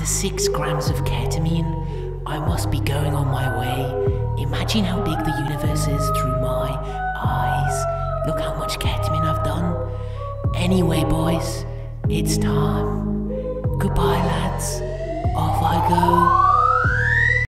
After six grams of ketamine, I must be going on my way. Imagine how big the universe is through my eyes. Look how much ketamine I've done. Anyway, boys, it's time. Goodbye, lads. Off I go.